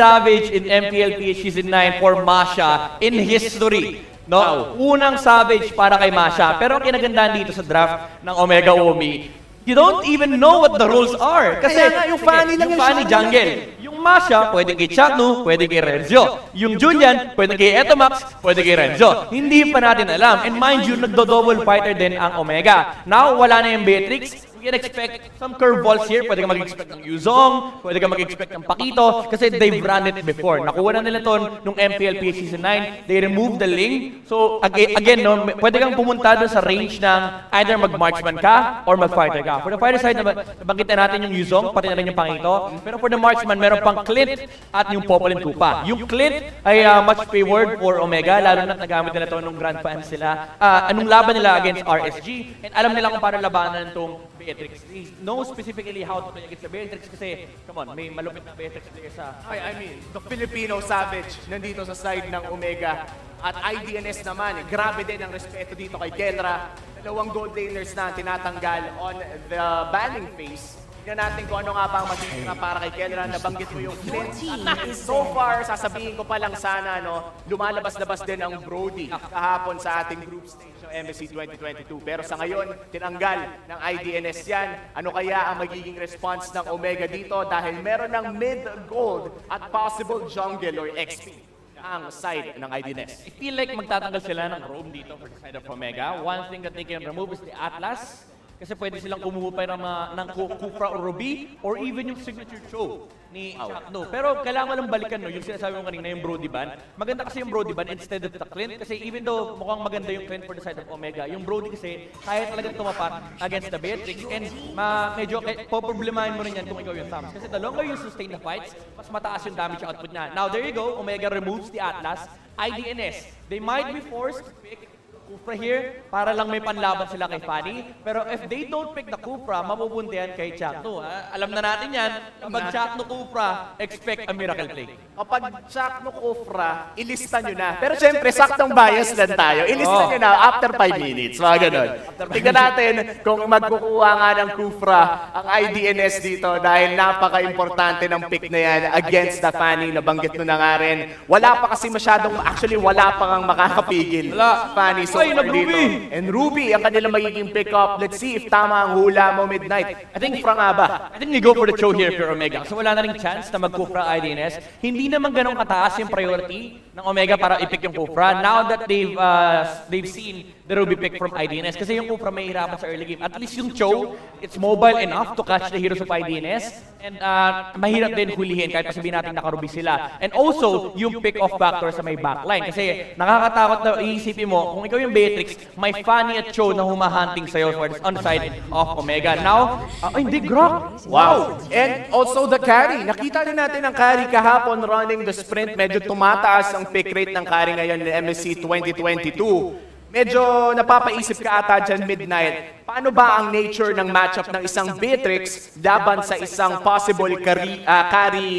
Savage in MPLPH Season 9 for Masha in history. No? Unang Savage para kay Masha. Pero ang kinagandahan dito sa draft ng Omega Omi, you don't even know what the rules are. Kasi Kaya nga, yung Fanny lang yung siya. jungle. Yung Masha, pwede kay Chaknu, pwede kay Renzo. Yung Julian, pwede kay Etomax, pwede kay Renzo. Hindi pa natin alam. And mind you, nagdo-double fighter din ang Omega. Now, wala na yung Beatrix. We can expect some curveballs here. Pwede ka mag-expect ng Yuzong, pwede ka mag-expect ng Pakito, kasi they've run it before. Nakuha na nila to nung MPLPH Season 9. They removed the link. So, aga- again, no, pwede kang pumunta doon sa range ng either mag-marksman ka or mag-fighter ka. For the fighter side, nab- nabanggit na natin yung Yuzong, pati na rin yung Pakito. Pero for the marksman, meron pang Clint at yung Popol and Kupa. Yung Clint ay uh, much favored for Omega, lalo na nagamit nila to nung Grand Fan sila. Ah, anong laban nila against RSG. And alam nila kung paano labanan itong Beatrix. They know specifically how to play against the Beatrix kasi, come on, may malupit na Beatrix player sa... I, I mean, the Filipino Savage nandito sa side ng Omega. At IDNS naman, grabe din ang respeto dito kay Kelra. Dalawang gold laners na ang tinatanggal on the banning phase. Tingnan natin kung ano nga ba ang matitira para kay Kelra. Nabanggit mo yung Clint. At so far, sasabihin ko pa lang sana, no, lumalabas-labas din ang Brody kahapon sa ating group stage ng MSC 2022. Pero sa ngayon, tinanggal ng IDNS yan. Ano kaya ang magiging response ng Omega dito? Dahil meron ng mid-gold at possible jungle or XP ang side ng IDNS. I feel like magtatanggal sila ng roam dito for the side of Omega. One thing that they can remove is the Atlas. Kasi pwede silang kumuha pa ng, mga- ng Ku- Kufra or Ruby or even yung signature show ni Chakno. Pero kailangan lang balikan no, yung sinasabi mo kanina, yung Brody Ban. Maganda kasi yung Brody Ban instead of the Clint. Kasi even though mukhang maganda yung Clint for the side of Omega, yung Brody kasi kaya talagang tumapat against the Beatrix. And ma medyo eh, poproblemahin mo rin yan kung ikaw yung Thumbs. Kasi the longer you sustain the fights, mas mataas yung damage output niya. Now there you go, Omega removes the Atlas. IDNS, they might be forced to pick Kufra here para lang may panlaban sila kay Fanny. Pero if they don't pick the Kufra, mapupuntihan kay Chakno. Ha? Alam na natin yan. Kapag Chakno Kufra, expect a miracle play. Kapag Chuck no Kufra, ilista nyo na. Pero syempre, saktong bias lang tayo. Ilista Oh. nyo na after 5 minutes. Mga ganun. Tignan natin kung magkukuha nga ng Kufra ang IDNS dito dahil napaka-importante ng pick na yan against the Fanny. Nabanggit mo na nga rin. Wala pa kasi masyadong, actually wala pa kang makakapigil. Wala. Fanny so Ay, far nag-Ruby. dito. And Ruby ang kanilang magiging pick up. Let's see if tama ang hula mo midnight. I think Kufra nga ba? I think we go for the show here for Omega. Kasi wala na rin chance na mag-Kufra IDNS. Hindi naman ganun kataas yung priority ng Omega para i-pick yung Kufra. Now that they've uh, they've seen the Ruby pick from IDNS. Kasi yung Kufra may hirapan sa early game. At least yung Cho, it's mobile enough to catch the heroes of IDNS. And uh, mahirap din hulihin kahit pa sabihin natin nakaruby sila. And also, yung pick-off factor sa may backline. Kasi nakakatakot na iisipin mo, kung ikaw yung Beatrix, may Fanny at Cho na humahunting sa'yo for on the side of Omega. Now, uh, ay, hindi, Grok! Wow! And also the carry. Nakita rin natin ang carry kahapon running the sprint. Medyo tumataas ang pick rate ng carry ngayon ng MSC 2022. Medyo napapaisip ka ata dyan midnight. Paano ba ang nature ng matchup ng isang Beatrix laban sa isang possible carry, ah, carry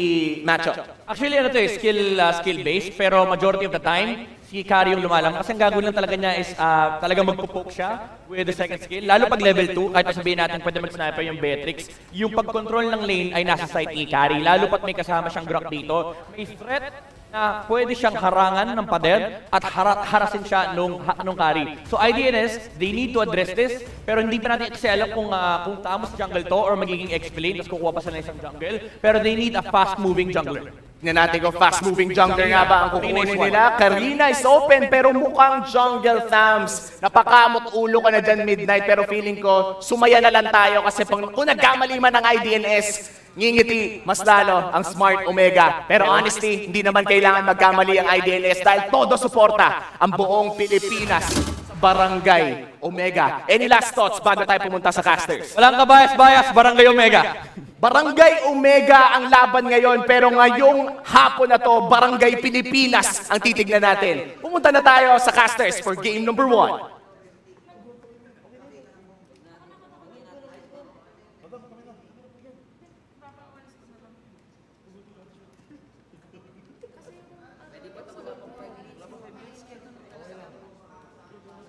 matchup? Actually, ano to eh, skill, uh, skill-based, pero majority of the time, si Kari yung lumalam. Kasi ang gagawin lang talaga niya is uh, talagang magpo-poke siya with the second skill. Lalo pag level 2, kahit sabihin natin pwede mag-sniper yung Beatrix, yung pag-control ng lane ay nasa side ni Kari. Lalo pat may kasama siyang Grok dito. May threat na pwede siyang harangan ng pader at hara- harasin siya nung, ha- nung carry. So IDNS, they need to address this, pero hindi pa natin alam kung, uh, kung tamos jungle to or magiging X-Plane, tapos kukuha pa sila ng isang jungle. Pero they need a fast-moving jungler. Tingnan natin kung fast-moving jungler nga ba ang kukunin nila. Karina is open pero mukhang jungle thumbs. Napakamot ulo ka na dyan midnight pero feeling ko sumaya na lang tayo kasi pang, kung nagkamali man ng IDNS, ngingiti mas lalo ang Smart Omega. Pero honestly, hindi naman kailangan magkamali ang IDNS dahil todo suporta ang buong Pilipinas Barangay Omega. Any last thoughts bago tayo pumunta sa casters? Walang kabayas-bayas, Barangay Omega. Barangay Omega ang laban ngayon pero ngayong hapon na to, Barangay Pilipinas ang titignan natin. Pumunta na tayo sa casters for game number one.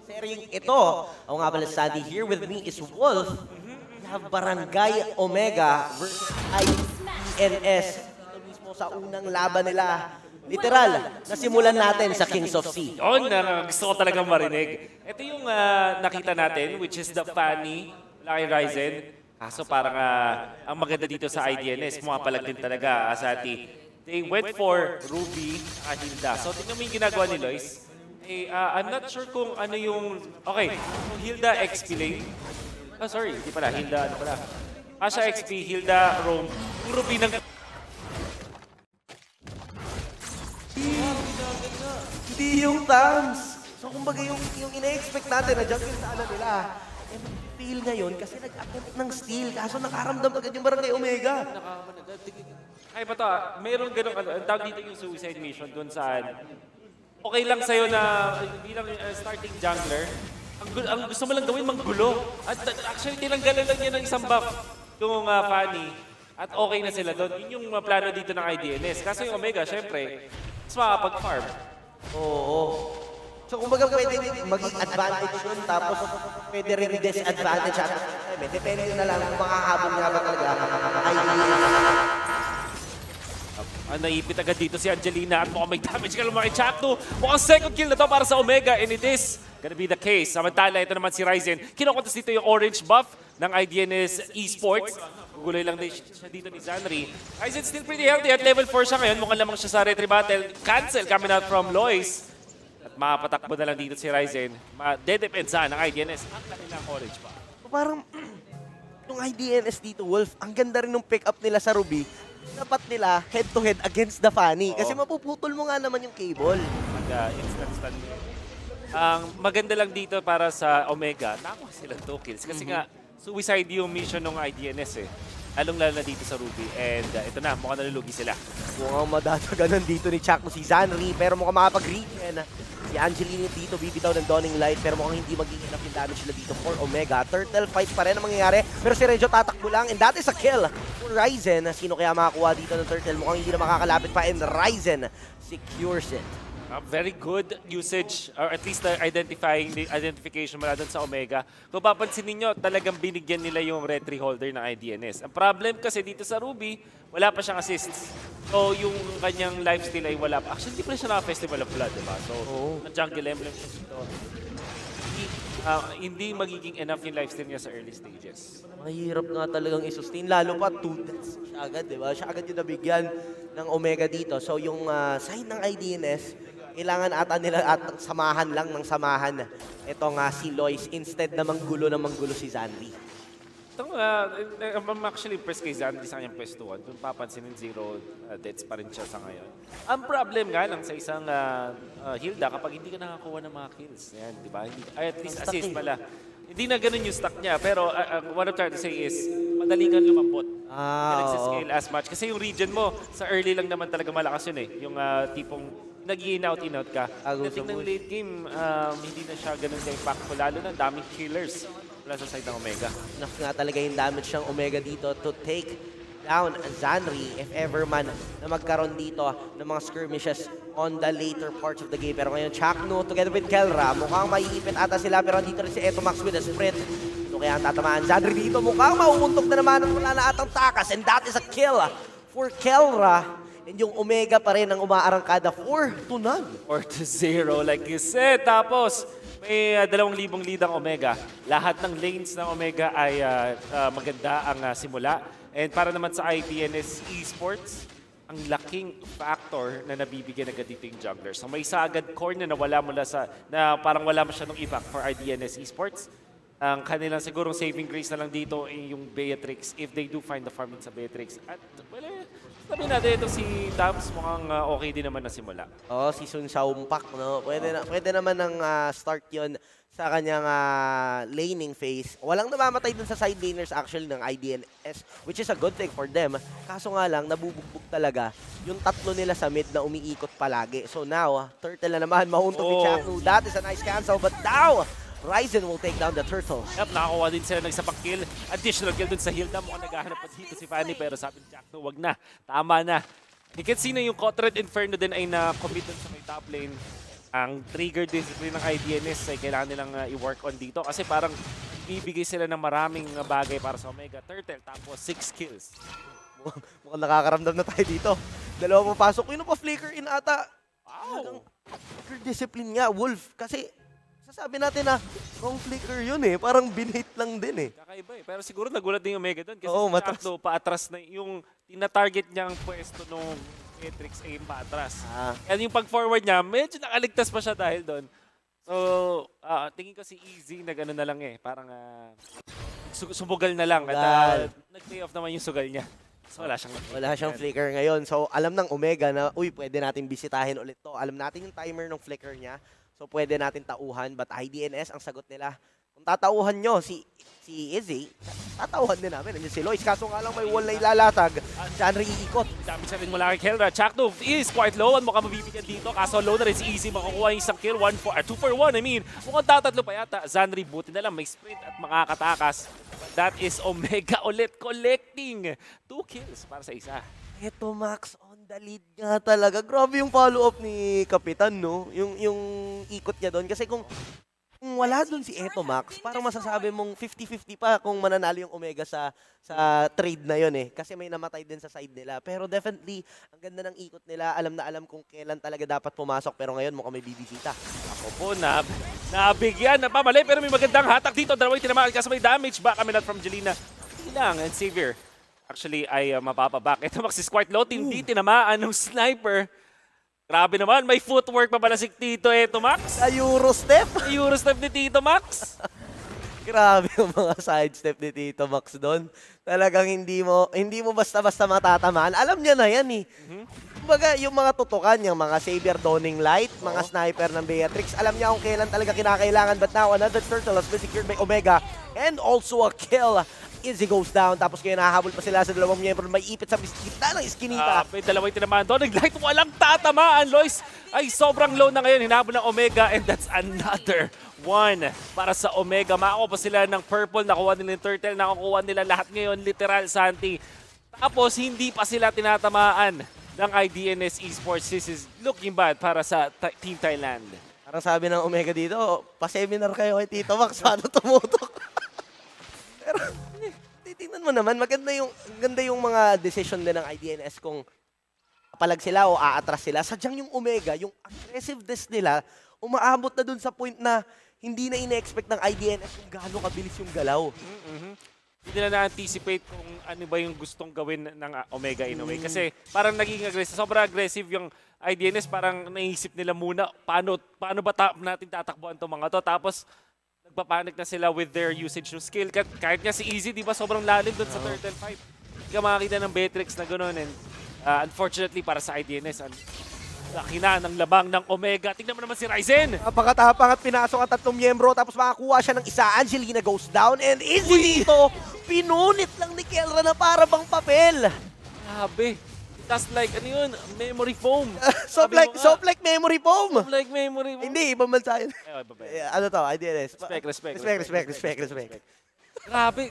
Sering ito. Ako nga pala Sandy. Here with me is Wolf. Have Barangay Omega versus INS. Ito mismo sa unang laban nila. Literal, nasimulan natin sa Kings of Sea. Yun, na gusto ko talagang marinig. Ito yung ah, nakita natin, which is the Fanny, Lucky Ryzen. Kaso parang ah, ang maganda dito sa IDNS, pumapalag din talaga, Asati. They went for Ruby at Hilda. So tingnan mo yung ginagawa ni Lois. Eh, ah, I'm not sure kung ano yung... Okay, kung Hilda XP. Oh, sorry, hindi pala. Hilda, ano pala. Asha XP, Hilda, Rome. Yung Ruby ng... Hindi yung thumbs. So kumbaga yung, yung ina-expect natin na jungle sa ano nila. Eh, fail ngayon kasi nag-attempt ng steal. Kaso nakaramdam agad yung Barangay Omega. Ay, ba to? ah, Meron ganun, ano, ang tawag dito yung suicide mission doon saan. Okay lang sa'yo na bilang uh, starting jungler, ang, ang gusto mo lang gawin, manggulo. At actually, tinanggalan lang niya ng isang buff yung uh, Fanny. At okay na sila doon. Yun yung plano dito ng IDNS. Kaso yung Omega, syempre, mas makakapag-farm. Oo. So kumbaga pwede maging advantage yun tapos pwede rin disadvantage at. Depende na lang kung makahabol nga ba talaga ay Ah, naipit agad dito si Angelina at mukhang may damage ka lumaki Chapto. Mukhang second kill na to para sa Omega and it is gonna be the case. Samantala, ito naman si Ryzen. Kinokontas dito yung orange buff ng IDNS Esports. Guguloy lang siya dito ni Zanri. Ryzen still pretty healthy at level 4 siya ngayon. Mukhang lamang siya sa retry battle. Cancel coming out from Lois. At makapatakbo na lang dito si Ryzen. Ma-dedepensa ng IDNS ang kanilang orange buff. parang yung IDNS dito, Wolf, ang ganda rin ng pick up nila sa Ruby. Dapat nila head to head against the Fanny. Kasi mapuputol mo nga naman yung cable. mag-instant stun. Ang maganda lang dito para sa Omega, nakuha sila 2 kills. Kasi nga, suicide yung mission ng IDNS eh. Along lalo na dito sa Ruby. And uh, ito na, mukhang nalulugi sila. Mukhang madadaganan dito ni Chuck si Zanri, pero mukhang makapag-regain. Si Angelina dito bibitaw ng Dawning Light, pero mukhang hindi magiging enough yung damage nila dito for Omega. Turtle fight pa rin ang mangyayari, pero si Reggio tatakbo lang, and that is a kill for Ryzen. Sino kaya makakuha dito ng Turtle? Mukhang hindi na makakalapit pa, and Ryzen secures it. Uh, very good usage, or at least the identifying the identification mula doon sa Omega. Kung papansin ninyo, talagang binigyan nila yung retry holder ng IDNS. Ang problem kasi dito sa Ruby, wala pa siyang assists. So yung kanyang lifesteal ay wala pa. Actually, hindi pa siya naka-Festival of Blood, diba? So, Oo. na-jungle emblem siya dito. Hindi, ah, hindi magiging enough yung lifesteal niya sa early stages. Mahirap nga talagang isustain, lalo pa two deaths siya agad, di ba? Siya agad yung nabigyan ng Omega dito. So yung ah, side ng IDNS, kailangan ata nila at samahan lang ng samahan. Ito nga si Lois, instead na manggulo na manggulo si Zanri. Ito nga, uh, I'm actually impressed kay Zandy sa kanyang pwestuhan. Kung papansinin, zero uh, deaths pa rin siya sa ngayon. Ang problem nga lang sa isang uh, uh, Hilda, kapag hindi ka nakakuha ng mga kills, yan, di ba? Ay, at least assist eh. pala. Hindi na ganun yung stack niya, pero uh, uh, what I'm trying to say is, madali kang lumambot. Ah, Hindi ka oo. scale as much. Kasi yung region mo, sa early lang naman talaga malakas yun eh. Yung uh, tipong nag-in out, in out ka. Dating ng late game, um, hindi na siya ganun ka-impactful. Lalo na daming killers mula sa side ng Omega. Enough nga talaga yung damage ng Omega dito to take down Zanri if ever man na magkaroon dito ng mga skirmishes on the later parts of the game. Pero ngayon, Chakno together with Kelra, mukhang maiipit ata sila pero dito rin si Etomax with a sprint. Ito kaya ang tatamaan Zanri dito, mukhang mauuntok na naman at wala na atang takas and that is a kill for Kelra. Yung Omega pa rin ang umaarangkada 4 to none. or to zero like you said. Tapos, may uh, dalawang libong lead ang Omega. Lahat ng lanes ng Omega ay uh, uh, maganda ang uh, simula. And para naman sa IDNS Esports, ang laking factor na nabibigyan agad dito yung jungler. So may isa agad core na nawala mula sa, na parang wala masyadong impact for IDNS Esports. Ang kanilang sigurong saving grace na lang dito ay yung Beatrix if they do find the farming sa Beatrix. At, well, eh, sabi natin ito si Dams mukhang uh, okay din naman na simula. Oh, si Sun Xiaompak, no? Pwede, na, pwede naman ng ah, start yon sa kanyang ah, laning phase. Walang namamatay dun sa side laners actually ng IDNS, which is a good thing for them. Kaso nga lang, nabubugbog talaga yung tatlo nila sa mid na umiikot palagi. So now, Turtle na naman, mahuntog ni Oh. Chaknu. That is a nice cancel, but now, Ryzen will take down the Turtle. Yep, nakakuha din sila ng isa pang kill. Additional kill dun sa Hilda. Mukhang naghahanap pa dito si Fanny pero sabi ni Jack, no, wag na. Tama na. You can see na yung Cotred Inferno din ay na-commit sa may top lane. Ang trigger discipline ng IDNS ay kailangan nilang uh, i-work on dito kasi parang bibigay sila ng maraming uh, bagay para sa Omega Turtle tapos 6 kills. Mukhang nakakaramdam na tayo dito Dalawa papasok. Yun pa flicker in ata. Wow! Flicker discipline nga, Wolf. Kasi, sasabi natin na, wrong flicker yun eh. Parang binhit lang din eh. Kakaiba eh. Pero siguro nagulat din yung Omega doon. Kasi Oo, si matras. Paatras na yung tina-target niyang pwesto nung Matrix ay paatras. Ah, And yung pag-forward niya, medyo nakaligtas pa siya dahil doon. So, ah, tingin ko si Easy nag-ano na lang eh. Parang ah, su- sumugal na lang. At ah, nag-pay off naman yung sugal niya. So, wala siyang wala siyang flicker ngayon. So, alam ng Omega na, uy, pwede natin bisitahin ulit to. Alam natin yung timer ng flicker niya. So, pwede natin tauhan. But IDNS, ang sagot nila, kung tatauhan nyo si si Izzy, tatauhan din namin. Nandiyan si Lois. Kaso nga lang may wall na ilalatag. Si Henry iikot. Dami siya rin mula kay Kelra. Chakno is quite low. At mukhang mabibigyan dito. Kaso low na rin si Easy. Makukuha yung isang kill. 1 for, 2 for 1. I mean, mukhang tatatlo pa yata. Zanri, buti na lang. May sprint at makakatakas. But that is Omega ulit collecting. 2 kills para sa isa. Eto, Max, on the lead talaga. Grabe yung follow-up ni Kapitan, no? Yung, yung ikot niya doon. Kasi kung, kung wala doon si Eto, Max, parang masasabi mong 50-50 pa kung mananalo yung Omega sa sa trade na yon eh. Kasi may namatay din sa side nila. Pero definitely, ang ganda ng ikot nila. Alam na alam kung kailan talaga dapat pumasok. Pero ngayon, mukhang may bibisita. Ako po, nab nabigyan na pamali pero may magandang hatak dito. Dalawang tinamaan kasi may damage back kami from Jelina. Hindi lang, and Xavier actually ay uh, mapapaback. Ito Max is quite low, hindi tinamaan ng sniper. Grabe naman, may footwork pa pala si Tito eto Max. Sa Euro step! Euro step ni Tito Max. Grabe yung mga sidestep ni Tito Max doon. Talagang hindi mo hindi mo basta-basta matatamaan. Alam niya na yan eh. Kumbaga, yung mga tutukan, yung mga Savior Dawning Light, mga sniper ng Beatrix, alam niya kung kailan talaga kinakailangan. But now, another turtle has been secured by Omega. And also a kill. Izzy goes down. Tapos kaya nahahabol pa sila sa dalawang miyembro. May ipit sa gitna ng iskinita. Ah, may dalawang tinamaan doon. Nag-light, walang tatamaan. Lois ay sobrang low na ngayon. Hinabol ng Omega and that's another one para sa Omega. Makakuha pa sila ng purple. Nakuha nila yung turtle. Nakakuha nila lahat ngayon. Literal, Santi. Tapos hindi pa sila tinatamaan ng IDNS Esports. This is looking bad para sa Team Thailand. Parang sabi ng Omega dito, pa-seminar kayo kay Tito Max, paano tumutok? Mo naman, maganda yung, ganda yung mga decision din ng IDNS kung palag sila o aatras sila. Sadyang yung Omega, yung aggressiveness nila, umaabot na dun sa point na hindi na ina-expect ng IDNS kung gaano kabilis yung galaw. Hindi nila na-anticipate kung ano ba yung gustong gawin ng uh, Omega in a way. Kasi parang naging aggressive. Sobrang aggressive yung IDNS. Parang naisip nila muna, paano, paano ba ta- natin tatakbuhan itong mga to? Tapos, nagpapanik na sila with their usage ng skill. Kahit, kahit nga si Easy, di ba, sobrang lalim doon sa turtle fight. Hindi ka makakita ng Beatrix na gano'n. And uh, unfortunately, para sa IDNS, ang laki na ng labang ng Omega. Tingnan mo naman si Ryzen. Napakatapang at pinasok ang tatlong miyembro tapos makakuha siya ng isa. Angelina goes down and easy dito. Pinunit lang ni Kelra na para bang papel. Grabe. That's like, ano yun, memory foam. soft Sabi like, soft like memory foam. Soft like memory foam. Hindi, ibang bansa yun. Eh, iba ba yun? Ano to? IDNS. Respect, respect, Respect, respect, respect, respect. Grabe.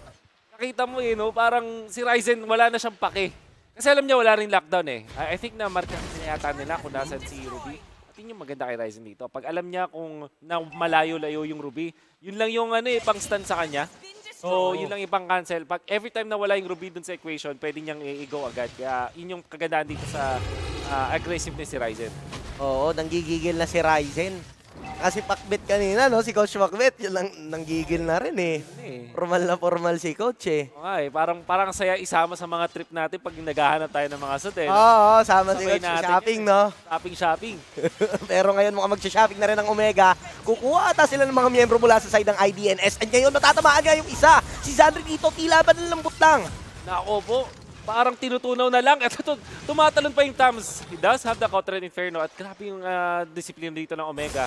Nakita mo eh, no? parang si Ryzen wala na siyang pake. Kasi alam niya wala rin lockdown eh. I, I think na marka na yata nila kung nasan si Ruby. At yun yung maganda kay Ryzen dito. Pag alam niya kung na malayo-layo yung Ruby, yun lang yung ano eh, pang stand sa kanya. So, yun lang ipang cancel. Pag every time na wala yung Ruby dun sa equation, pwede niyang i-go agad. Kaya yun yung kagandaan dito sa ah, aggressiveness si Ryzen. Oo, nanggigigil na si Ryzen. Kasi Pakbet kanina, no? Si Coach Pakbet, yun lang, nanggigil na rin eh. Ano eh. Formal na formal si Coach eh. Nga eh, parang, parang saya isama sa mga trip natin pag naghahanap tayo ng mga suit eh. Oo, oo, sama si Coach natin shopping, yun eh. no? Shopping, shopping. Pero ngayon mukhang magsha-shopping na rin ang Omega. Kukuha ata sila ng mga miyembro mula sa side ng IDNS. At ngayon, matatamaan nga yung isa. Si Zandri dito, tila ba ng lambot lang? Nako po, parang tinutunaw na lang. Ito, to, tumatalon pa yung Tams. He does have the counter Inferno at grabe yung uh, discipline dito ng Omega.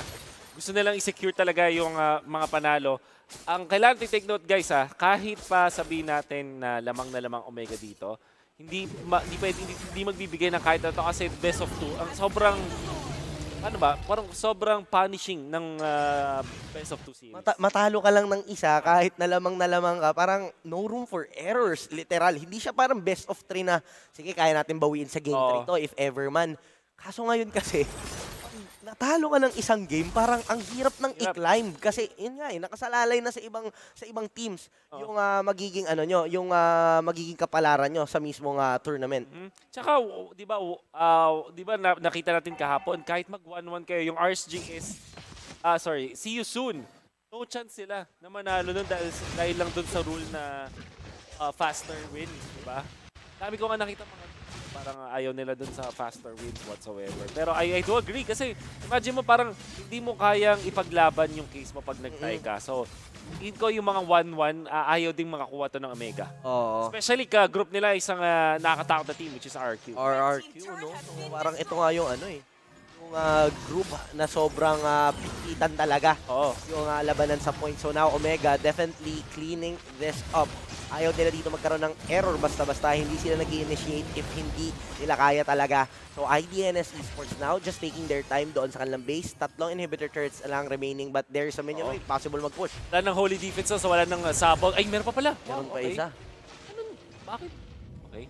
Gusto nilang i-secure talaga yung ah, mga panalo. Ang kailangan i-take note guys ha, kahit pa sabihin natin na lamang na lamang Omega dito, hindi ma, hindi, pwede, hindi, hindi magbibigay ng kahit ano kasi best of two. Ang sobrang ano ba, parang sobrang punishing ng ah, best of two series. Mata- matalo ka lang ng isa, kahit na lamang na lamang ka, parang no room for errors, literal. Hindi siya parang best of three na, sige, kaya natin bawiin sa game Oo. 3 to, if ever man. Kaso ngayon kasi, natalo ka ng isang game, parang ang hirap ng i-climb kasi yun nga eh, nakasalalay na sa ibang sa ibang teams Oo. yung ah, magiging ano nyo, yung ah, magiging kapalaran nyo sa mismong ah, tournament. Hmm? Tsaka, di ba, ah, di ba na- nakita natin kahapon, kahit mag 1-1 kayo, yung RSG is, ah sorry, see you soon. No chance sila na manalo nun dahil, dahil lang dun sa rule na ah, faster wins, di ba? Dami ko nga nakita mga parang ayaw nila dun sa faster wins whatsoever. Pero I, I do agree kasi imagine mo parang hindi mo kayang ipaglaban yung case mo pag nag-tie ka. So, in ko yung mga 1-1, ah, ayaw ding makakuha to ng Omega. Oo. Especially ka group nila isang uh, nakakatakot na team which is RRQ. RRQ, no? So, parang ito nga yung ano eh, yung ah, group na sobrang uh, pikitan talaga Oo. yung ah, labanan sa points. So now Omega definitely cleaning this up. Ayaw nila dito magkaroon ng error basta-basta. Hindi sila nag initiate if hindi nila kaya talaga. So IDNS Esports now just taking their time doon sa kanilang base. Tatlong inhibitor turrets lang remaining but there's a minion wave possible mag-push. Wala ng holy defense so wala ng uh, sabog. Ay, meron pa pala. Meron Wow, pa okay. isa. Bakit? Okay.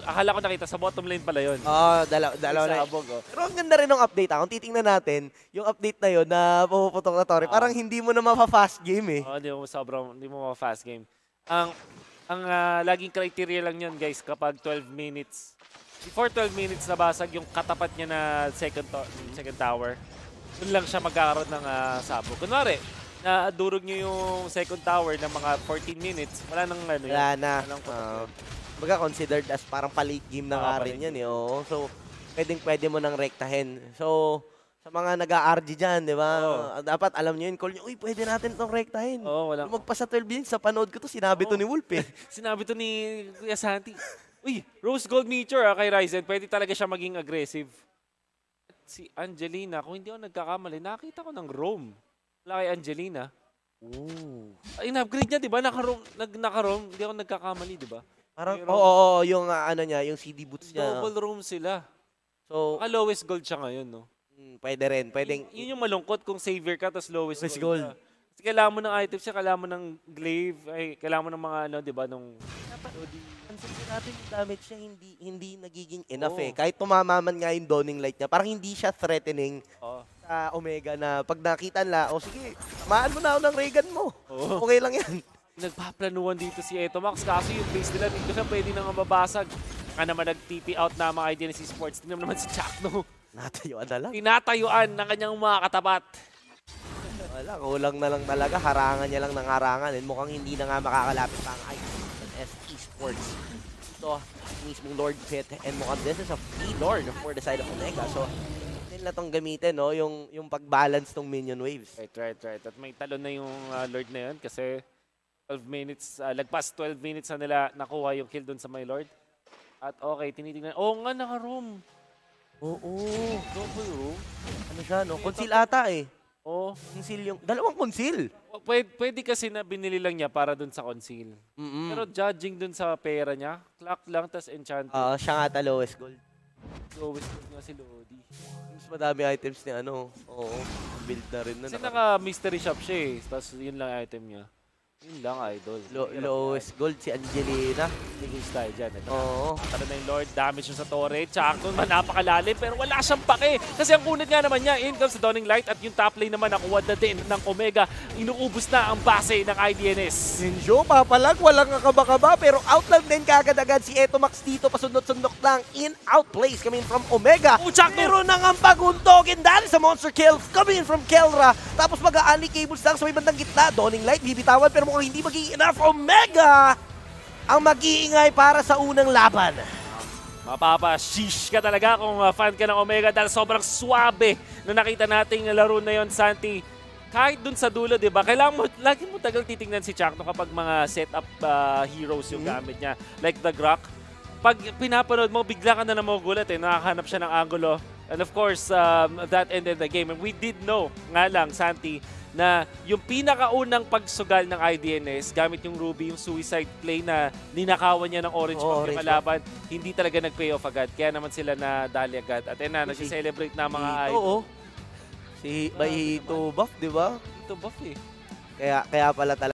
Akala ko nakita sa bottom lane pala yun. Oo, dalaw, dalawa na. sabog, oh. Pero ang ganda rin ng update ha. Kung titingnan natin, yung update na yun na puputok na Tori, Oo. parang hindi mo na mapa-fast game eh. Oo, hindi mo sobrang, hindi mo fast game. Ang ang ah, laging criteria lang yun guys kapag 12 minutes. Before 12 minutes nabasag yung katapat niya na second to- second tower. Doon lang siya magkakaroon ng ah, sabog. Kunwari, na durog niyo yung second tower ng mga 14 minutes, wala nang ano yun. Wala na. Walang protect. Baga considered as parang palate game na nga rin yan eh. Oo. So, pwedeng pwede mo nang rektahin. So, sa mga nag-RG dyan, di ba? Oo. Dapat alam nyo yun, call nyo, uy, pwede natin itong rektahin. Oo, walang, Lumagpas sa 12 minutes, sa panood ko to, sinabi to Oo. ni Wolf eh. Sinabi to ni Kuya Santi. Uy, Rose Gold Meteor ah, kay Ryzen. Pwede talaga siya maging aggressive. Si Angelina, kung hindi ako nagkakamali, nakita ko ng roam. Wala kay Angelina. Ooh. Ay, in-upgrade niya, di ba? Naka-roam, nag, naka-roam. Hindi ako nagkakamali, di ba? Parang, oo, oo, oo, yung ah, ano niya, yung CD boots niya. Double roam sila. So, Baka lowest gold siya ngayon, no? Mm, pwede rin. Pwedeng, Yun, yun yung malungkot kung savior ka, tapos lowest, Lowest gold. gold. ka. Kasi kailangan mo ng items siya, kailangan mo ng glaive, ay, kailangan mo ng mga ano, di ba, nung... Pansin ko natin yung damage niya hindi hindi nagiging enough Oo. eh. Kahit tumama man nga yung Dawning Light niya, parang hindi siya threatening Oh. sa Omega na pag nakita nila, o sige, tamaan mo na ako ng Reagan mo. Oo. Okay lang yan. Nagpaplanuhan dito si Etomax kaso yung base nila dito siya pwede nang mababasag. Ka naman nag-TP out na mga IDNC Sports. Tingnan naman si Chakno. Natayuan na lang. Tinatayuan ng kanyang mga katapat. Wala, kulang na lang talaga. Harangan niya lang ng harangan. And mukhang hindi na nga makakalapit pa ang IDNS Esports. Ito, mismong Lord Pit. And mukhang this is a free Lord for the side of Omega. So, din na tong gamitin, no? Yung, yung pag-balance ng minion waves. Right, right, right. At may talon na yung uh, Lord na yun kasi 12 minutes, uh, lagpas 12 minutes na nila nakuha yung kill dun sa my Lord. At okay, tinitingnan. Oo nga, naka-room. Oo. Double room. Ano siya, no? Conceal ata eh. Oo. Conceal yung... Dalawang conceal. Pwede, pwede kasi na binili lang niya para dun sa conceal. Mm-mm. Pero judging dun sa pera niya, clock lang, tas enchanted. Ah, siya nga ta lowest gold. Lowest gold nga si Lodi. Mas madami items ni ano. Oo. Build na rin na. Kasi naka- naka-mystery shop siya eh. Tapos yun lang item niya. Yun lang, idol. Lo- lowest gold si Angelina. Tingin tayo dyan. Ito. Oo. Tara na yung Lord, damage sa torre. Chakton man napakalalim pero wala siyang pake. Kasi ang kunit nga naman niya, in comes the Dawning Light at yung top lane naman nakuha na din ng Omega. Inuubos na ang base ng IDNS. Ninjo, papalag, walang kakaba-kaba, pero out lang din kagad-agad si Etomax dito, pasundot-sundok lang, in-out plays coming from Omega. Oh, Chakno! Meron nang ang paguntogin dahil sa monster kill coming in from Kelra. Tapos mag-aani cables lang sa may bandang gitna. Dawning Light, bibitawan, pero mukhang hindi magiging enough. Omega! Ang mag-iingay para sa unang laban. Mapapa, shish ka talaga kung uh, fan ka ng Omega dahil sobrang swabe na nakita nating laro na yon Santi. Kahit dun sa dulo, di ba? Kailangan mo, lagi mo tagal titingnan si Chakno kapag mga setup uh, heroes yung gamit niya. Like the Grok. Pag pinapanood mo, bigla ka na na magugulat eh. Nakakahanap siya ng angulo. And of course, um, that ended the game. And we did know, nga lang, Santi, na yung pinakaunang pagsugal ng IDNS gamit yung Ruby, yung suicide play na ninakawan niya ng Orange yung Orange kalaban, hindi talaga nag-pay off agad. Kaya naman sila na dali agad. At yun na, Si- nag-celebrate na mga Ito, idol. oh. Si may hito buff, di ba? Ito buff eh. Kaya, kaya pala talaga.